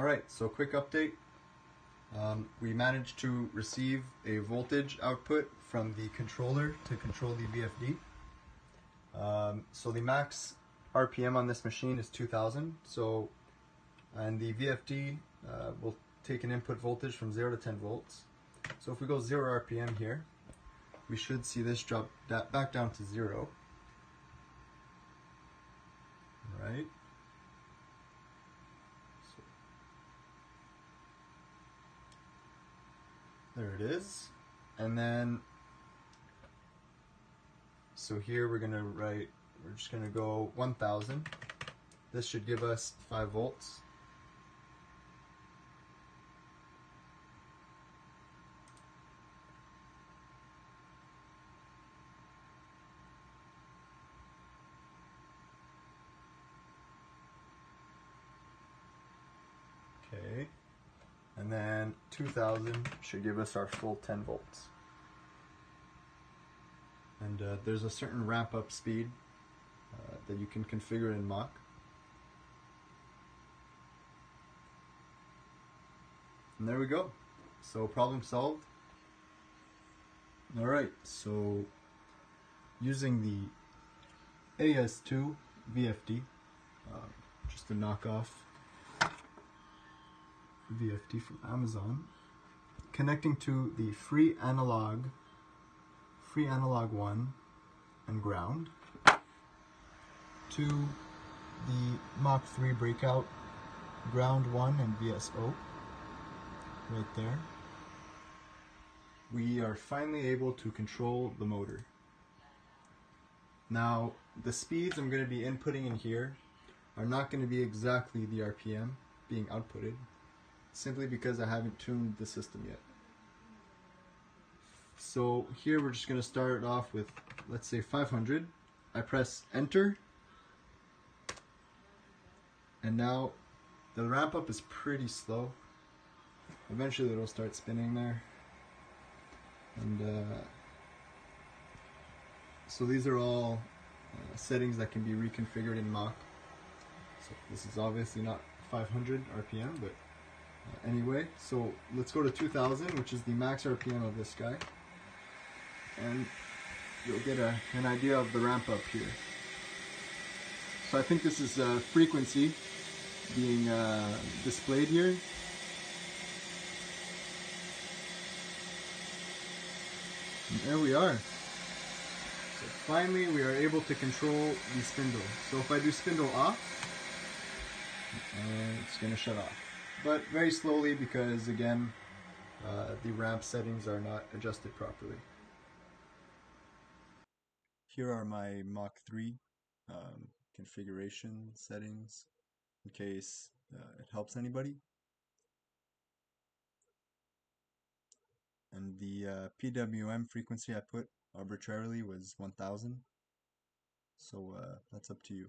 Alright, so quick update. Um, we managed to receive a voltage output from the controller to control the VFD. Um, so the max RPM on this machine is 2000. So, and the VFD uh, will take an input voltage from 0 to 10 volts. So if we go 0 RPM here, we should see this drop back down to 0. Right. There it is. And then, so here we're gonna write, we're just gonna go 1000. This should give us 5 volts. And then 2000 should give us our full 10 volts. And uh, there's a certain ramp up speed uh, that you can configure in Mach. And there we go. So problem solved. Alright, so using the AS2 VFD, uh, just to knock off VFD from Amazon, connecting to the free analog, free analog 1 and ground, to the Mach 3 breakout ground 1 and VSO, right there. We are finally able to control the motor. Now, the speeds I'm going to be inputting in here are not going to be exactly the RPM being outputted simply because I haven't tuned the system yet. So here we're just going to start off with, let's say 500. I press enter. And now the ramp up is pretty slow. Eventually it'll start spinning there. And uh, so these are all uh, settings that can be reconfigured in Mach. So this is obviously not 500 RPM, but anyway, so let's go to 2000, which is the max RPM of this guy. And you'll get a, an idea of the ramp up here. So I think this is a frequency being uh, displayed here. And there we are. So finally we are able to control the spindle. So if I do spindle off, and it's going to shut off. But very slowly because again, uh, the ramp settings are not adjusted properly. Here are my Mach 3 um, configuration settings in case uh, it helps anybody. And the uh, PWM frequency I put arbitrarily was 1000. So uh, that's up to you.